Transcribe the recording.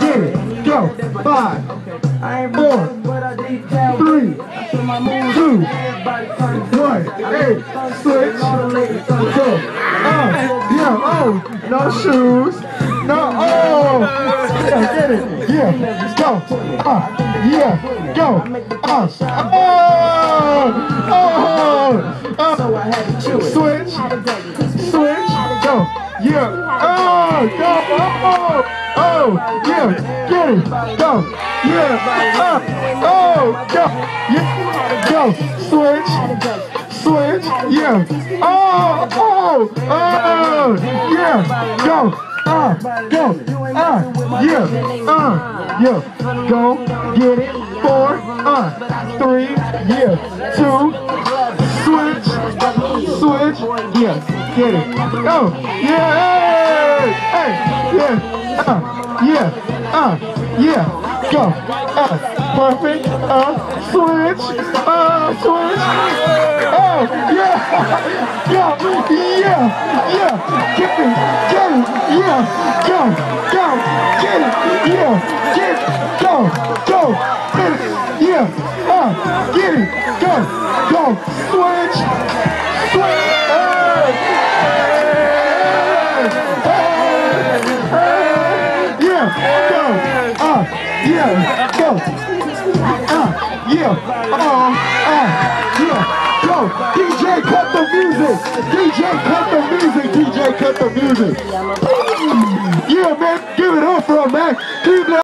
get it, go. Five, four, three, two, one. Hey, switch, go. Uh, yeah, oh, no shoes, no, oh, yeah, get it, yeah, go. Uh, yeah, go. Uh, oh, oh, uh, switch, switch, go. Yeah, oh, go, oh, oh, yeah, get it, go. Yeah, uh, oh, go, yeah, go. Switch, switch, yeah. Oh, oh, oh, yeah, go. Uh, go, uh, yeah, uh, yeah, go, get it, four, uh, three, yeah, two, switch, switch, yeah, get it, go, yeah, hey, hey, yeah, uh, yeah, uh, yeah, go, uh, perfect, uh, switch, uh, switch, oh, yeah, go, yeah, yeah, get it, get it, yeah, go, go, get it, yeah, get it, go, go, get it, yeah, uh, get it, go, go, switch, yeah, go, uh, yeah, go, uh, yeah, uh, uh, yeah. Go, DJ, cut the music. DJ, cut the music. DJ, cut the music. Yeah, man, give it up for him, man. Keep